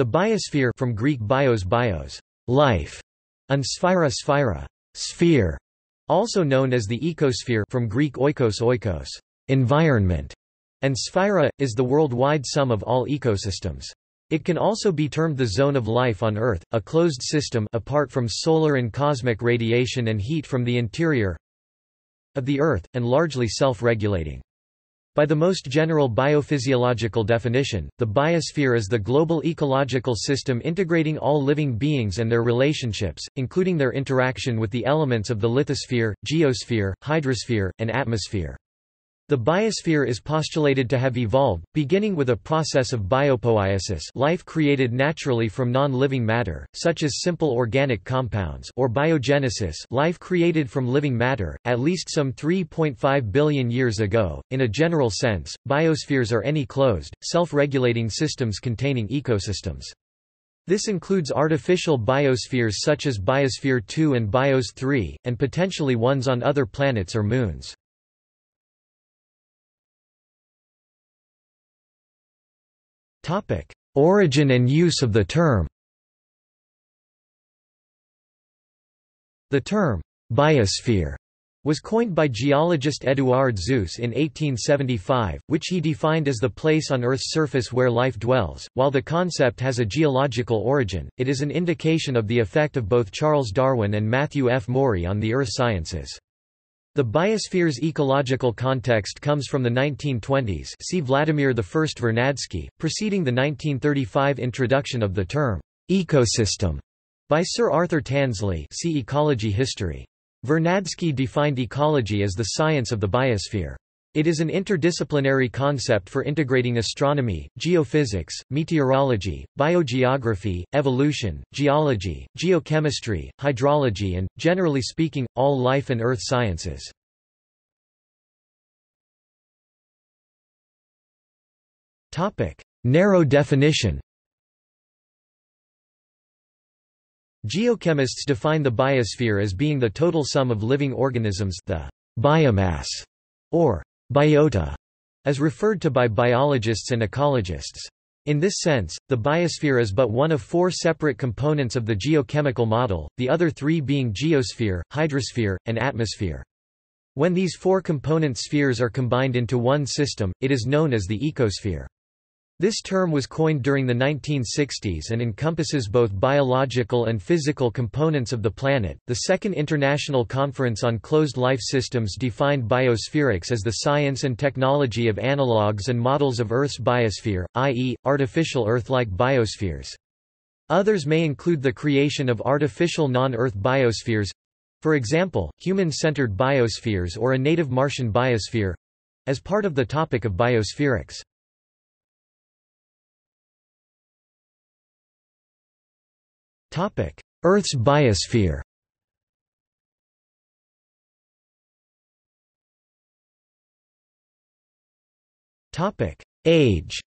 The biosphere from Greek bios bios, life, and sphaira sphaira, sphere, also known as the ecosphere from Greek oikos oikos, environment, and sphaira, is the worldwide sum of all ecosystems. It can also be termed the zone of life on Earth, a closed system apart from solar and cosmic radiation and heat from the interior of the Earth, and largely self-regulating. By the most general biophysiological definition, the biosphere is the global ecological system integrating all living beings and their relationships, including their interaction with the elements of the lithosphere, geosphere, hydrosphere, and atmosphere. The biosphere is postulated to have evolved, beginning with a process of biopoiesis life created naturally from non-living matter, such as simple organic compounds or biogenesis life created from living matter, at least some 3.5 billion years ago. In a general sense, biospheres are any closed, self-regulating systems containing ecosystems. This includes artificial biospheres such as Biosphere 2 and Bios 3, and potentially ones on other planets or moons. Origin and use of the term The term, biosphere, was coined by geologist Eduard Suess in 1875, which he defined as the place on Earth's surface where life dwells. While the concept has a geological origin, it is an indication of the effect of both Charles Darwin and Matthew F. Maury on the earth sciences. The biosphere's ecological context comes from the 1920s see Vladimir I Vernadsky, preceding the 1935 introduction of the term, ecosystem, by Sir Arthur Tansley see Ecology History. Vernadsky defined ecology as the science of the biosphere. It is an interdisciplinary concept for integrating astronomy, geophysics, meteorology, biogeography, evolution, geology, geochemistry, hydrology and, generally speaking, all life and earth sciences. Narrow definition Geochemists define the biosphere as being the total sum of living organisms the biomass, or biota, as referred to by biologists and ecologists. In this sense, the biosphere is but one of four separate components of the geochemical model, the other three being geosphere, hydrosphere, and atmosphere. When these four component spheres are combined into one system, it is known as the ecosphere. This term was coined during the 1960s and encompasses both biological and physical components of the planet. The Second International Conference on Closed Life Systems defined biospherics as the science and technology of analogues and models of Earth's biosphere, i.e., artificial Earth-like biospheres. Others may include the creation of artificial non-Earth biospheres for example, human-centered biospheres or a native Martian biosphere as part of the topic of biospherics. Earth's biosphere. Age.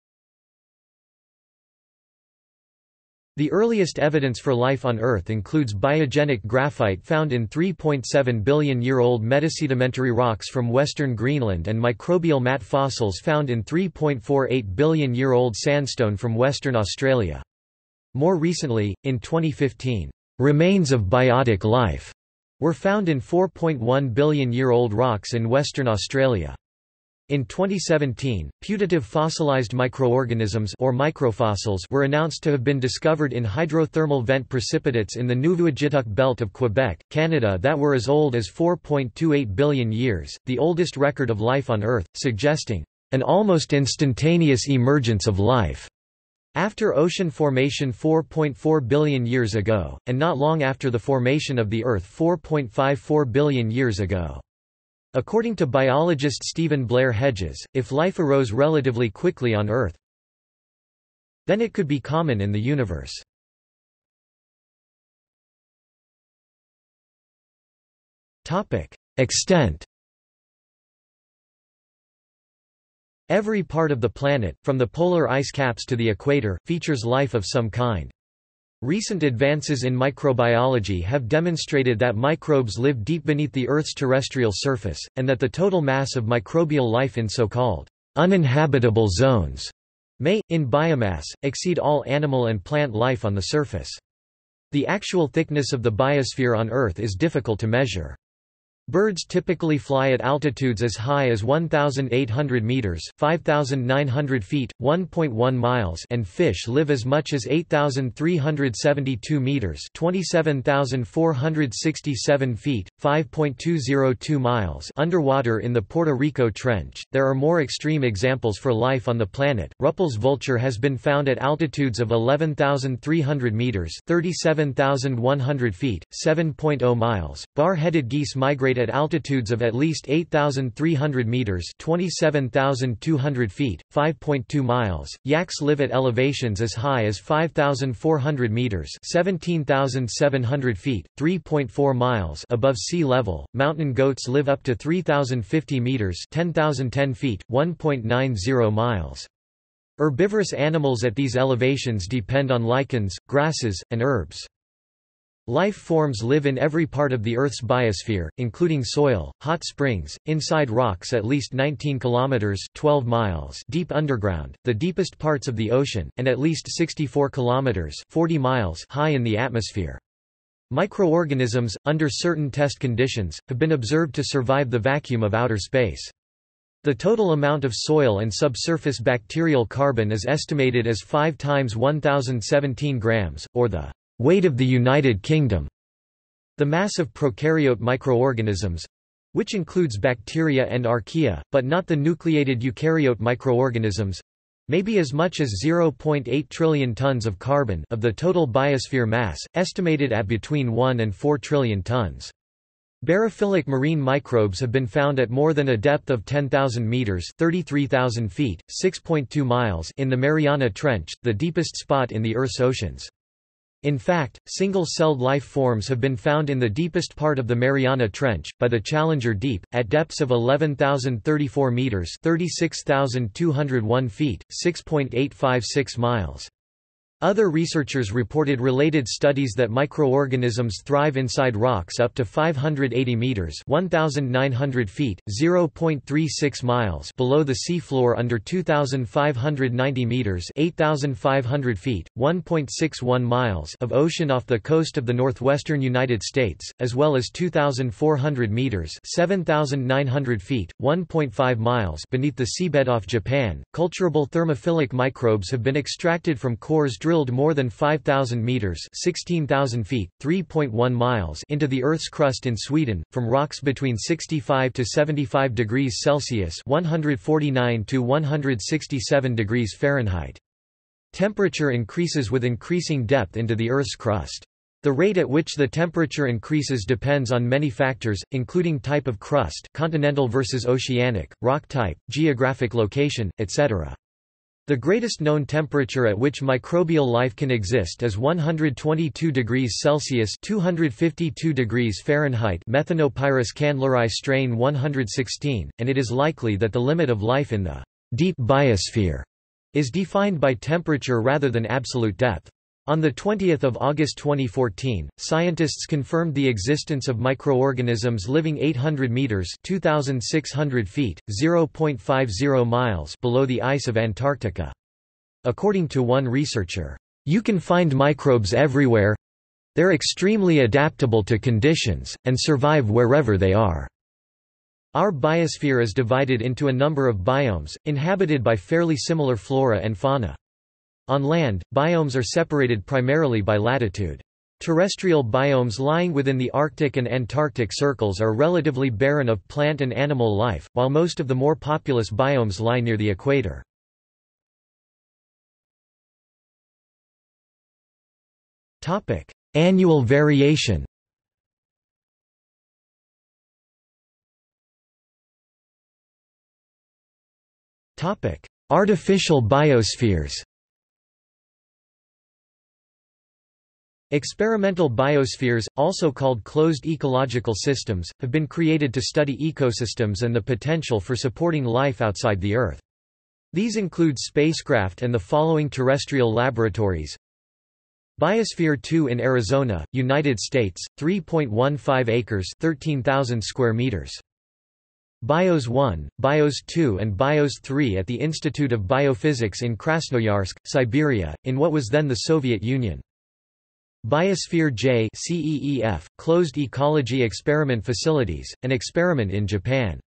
The earliest evidence for life on Earth includes biogenic graphite found in 3.7 billion-year-old metasedimentary rocks from western Greenland and microbial mat fossils found in 3.48 billion-year-old sandstone from Western Australia. More recently, in 2015, remains of biotic life were found in 4.1 billion-year-old rocks in Western Australia. In 2017, putative fossilized microorganisms or microfossils were announced to have been discovered in hydrothermal vent precipitates in the Nuvvuagittuq belt of Quebec, Canada that were as old as 4.28 billion years, the oldest record of life on Earth, suggesting an almost instantaneous emergence of life. After ocean formation 4.4 billion years ago, and not long after the formation of the Earth 4.54 billion years ago. According to biologist Stephen Blair Hedges, if life arose relatively quickly on Earth, then it could be common in the universe. Extent Every part of the planet, from the polar ice caps to the equator, features life of some kind. Recent advances in microbiology have demonstrated that microbes live deep beneath the Earth's terrestrial surface, and that the total mass of microbial life in so-called uninhabitable zones may, in biomass, exceed all animal and plant life on the surface. The actual thickness of the biosphere on Earth is difficult to measure. Birds typically fly at altitudes as high as 1,800 meters (5,900 feet, 1.1 miles), and fish live as much as 8,372 meters (27,467 feet, 5.202 miles) underwater in the Puerto Rico Trench. There are more extreme examples for life on the planet. Rüppell's vulture has been found at altitudes of 11,300 meters (37,100 feet, 7.0 miles). Bar-headed geese migrate at altitudes of at least 8,300 meters (27,200 feet, 5.2 miles). Yaks live at elevations as high as 5,400 meters (17,700 feet, 3.4 miles) above sea level. Mountain goats live up to 3,050 meters (10,010 feet, 1.90 miles). Herbivorous animals at these elevations depend on lichens, grasses, and herbs. Life forms live in every part of the Earth's biosphere, including soil, hot springs, inside rocks at least 19 kilometers (12 miles) deep underground, the deepest parts of the ocean, and at least 64 kilometers (40 miles) high in the atmosphere. Microorganisms, under certain test conditions, have been observed to survive the vacuum of outer space. The total amount of soil and subsurface bacterial carbon is estimated as 5 times 1017 grams, or the weight of the United Kingdom. The mass of prokaryote microorganisms which includes bacteria and archaea, but not the nucleated eukaryote microorganisms may be as much as 0.8 trillion tons of carbon of the total biosphere mass, estimated at between 1 and 4 trillion tons. Barophilic marine microbes have been found at more than a depth of 10,000 meters (33,000 feet, 6.2 miles) in the Mariana Trench, the deepest spot in the Earth's oceans. In fact, single-celled life forms have been found in the deepest part of the Mariana Trench, by the Challenger Deep, at depths of 11,034 meters (36,201 feet, 6.856 miles). Other researchers reported related studies that microorganisms thrive inside rocks up to 580 meters (1900 feet, 0.36 miles) below the seafloor under 2590 meters (8500 feet, 1.61 miles) of ocean off the coast of the northwestern United States, as well as 2400 meters (7900 feet, 1.5 miles) beneath the seabed off Japan. Culturable thermophilic microbes have been extracted from cores drilled drilled more than 5,000 meters (16,000 feet, 3.1 miles) into the Earth's crust in Sweden, from rocks between 65 to 75 degrees Celsius (149 to 167 degrees Fahrenheit). Temperature increases with increasing depth into the Earth's crust. The rate at which the temperature increases depends on many factors, including type of crust continental versus oceanic, rock type, geographic location, etc. The greatest known temperature at which microbial life can exist is 122 degrees Celsius (252 degrees Fahrenheit) Methanopyrus kandleri strain 116, and it is likely that the limit of life in the deep biosphere is defined by temperature rather than absolute depth. On 20 August 2014, scientists confirmed the existence of microorganisms living 800 meters 2,600 feet, 0.50 miles below the ice of Antarctica. According to one researcher, "...you can find microbes everywhere they're extremely adaptable to conditions, and survive wherever they are." Our biosphere is divided into a number of biomes, inhabited by fairly similar flora and fauna. On land, biomes are separated primarily by latitude. Terrestrial biomes lying within the Arctic and Antarctic circles are relatively barren of plant and animal life, while most of the more populous biomes lie near the equator. Annual variation Artificial biospheres Experimental biospheres, also called closed ecological systems, have been created to study ecosystems and the potential for supporting life outside the Earth. These include spacecraft and the following terrestrial laboratories. Biosphere 2 in Arizona, United States, 3.15 acres 13,000 square meters. BIOS 1, BIOS 2 and BIOS 3 at the Institute of Biophysics in Krasnoyarsk, Siberia, in what was then the Soviet Union. Biosphere J CEEF, Closed Ecology Experiment Facilities, an experiment in Japan.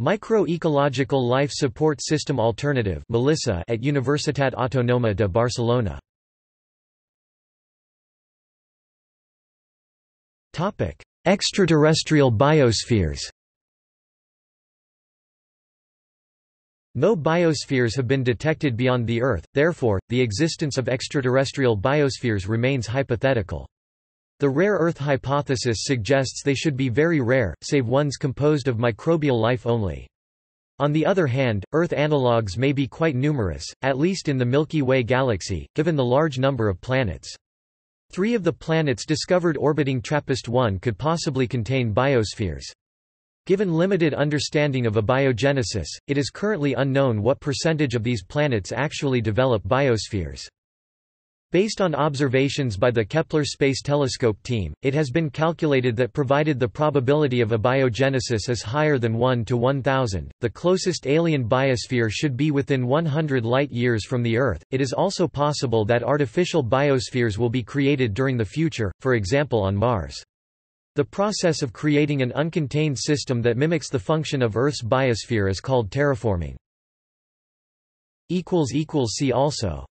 Microecological Life Support System Alternative Melissa at Universitat Autònoma de Barcelona. Extraterrestrial biospheres No biospheres have been detected beyond the Earth, therefore, the existence of extraterrestrial biospheres remains hypothetical. The rare Earth hypothesis suggests they should be very rare, save ones composed of microbial life only. On the other hand, Earth analogues may be quite numerous, at least in the Milky Way galaxy, given the large number of planets. Three of the planets discovered orbiting TRAPPIST-1 could possibly contain biospheres. Given limited understanding of abiogenesis, it is currently unknown what percentage of these planets actually develop biospheres. Based on observations by the Kepler Space Telescope team, it has been calculated that provided the probability of abiogenesis is higher than 1 to 1000, the closest alien biosphere should be within 100 light-years from the Earth. It is also possible that artificial biospheres will be created during the future, for example on Mars. The process of creating an uncontained system that mimics the function of Earth's biosphere is called terraforming. See also